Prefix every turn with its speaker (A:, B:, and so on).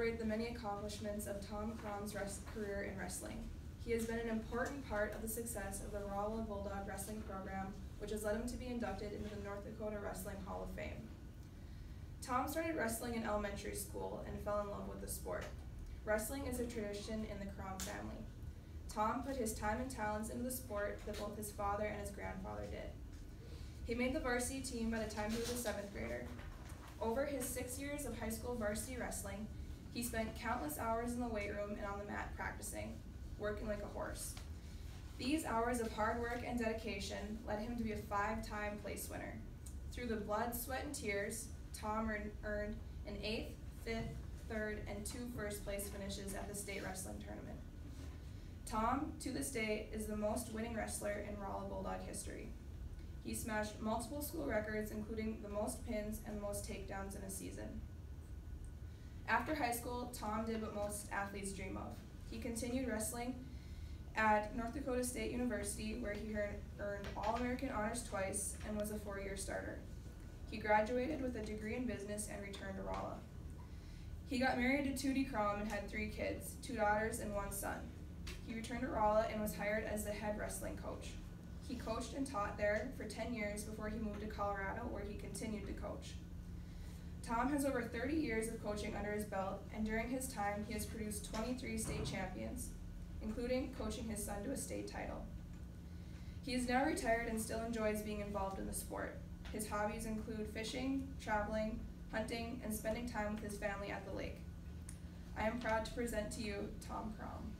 A: celebrate the many accomplishments of Tom Crom's career in wrestling. He has been an important part of the success of the Rolla Bulldog Wrestling Program, which has led him to be inducted into the North Dakota Wrestling Hall of Fame. Tom started wrestling in elementary school and fell in love with the sport. Wrestling is a tradition in the Crom family. Tom put his time and talents into the sport that both his father and his grandfather did. He made the varsity team by the time he was a seventh grader. Over his six years of high school varsity wrestling, he spent countless hours in the weight room and on the mat practicing, working like a horse. These hours of hard work and dedication led him to be a five time place winner. Through the blood, sweat, and tears, Tom earned, an eighth, fifth, third, and two first place finishes at the state wrestling tournament. Tom, to this day, is the most winning wrestler in Rolla Bulldog history. He smashed multiple school records, including the most pins and the most takedowns in a season. After high school, Tom did what most athletes dream of. He continued wrestling at North Dakota State University, where he earned All American honors twice and was a four year starter. He graduated with a degree in business and returned to Rolla. He got married to Tootie Crom and had three kids two daughters and one son. He returned to Rolla and was hired as the head wrestling coach. He coached and taught there for 10 years before he moved to Colorado, where he continued to coach. Tom has over 30 years of coaching under his belt, and during his time, he has produced 23 state champions, including coaching his son to a state title. He is now retired and still enjoys being involved in the sport. His hobbies include fishing, traveling, hunting, and spending time with his family at the lake. I am proud to present to you Tom Crom.